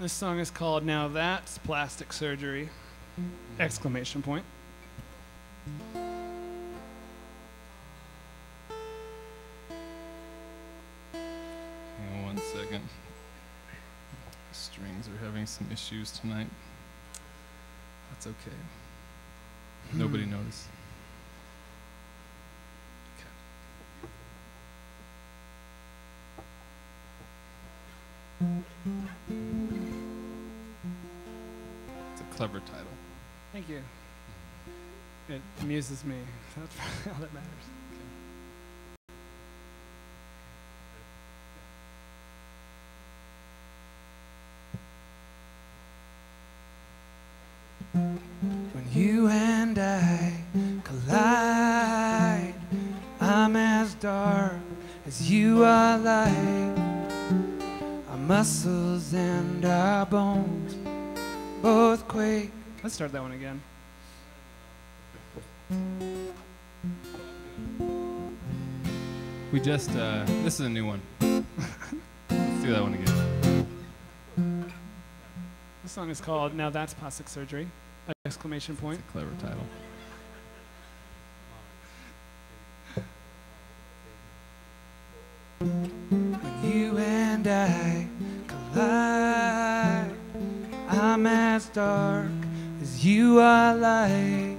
This song is called Now That's Plastic Surgery! Exclamation point. Hang on one second. The strings are having some issues tonight. That's okay. Nobody hmm. noticed. It's clever title. Thank you. It amuses me. That's probably all that matters. When you and I collide, I'm as dark as you are light. Our muscles and our bones both quake. Let's start that one again. We just, uh, this is a new one. Let's do that one again. This song is called Now That's Plastic Surgery! Exclamation point. It's a clever title. I'm as dark as you are light.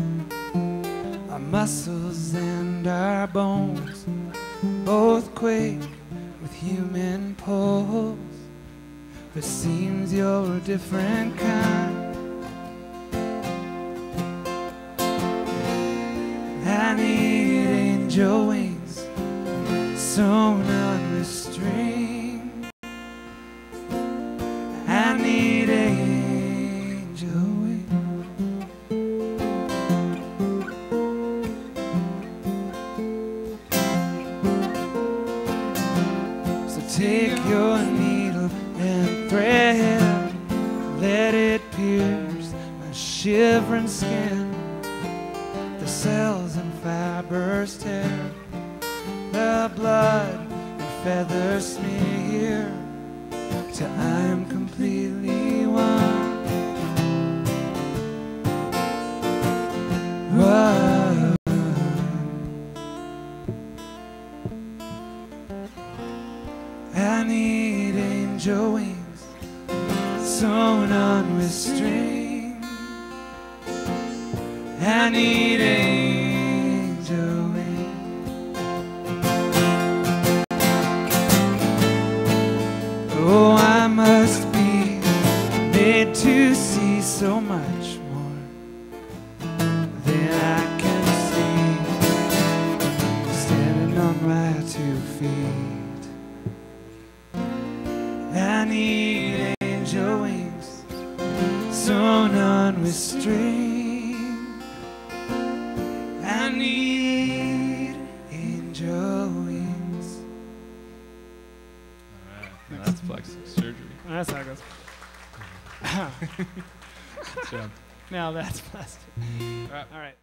Our muscles and our bones both quake with human pulse. But seems you're a different kind. I need angel wings sewn on the string. I need shivering skin. The cells and fibers tear the blood and feathers smear till I'm completely one. One. I need angel wings sewn on with string. I need angel wings. Oh, I must be made to see so much more than I can see standing on my two feet. I need angel wings sewn on with string. Job. now that's plastic. All right.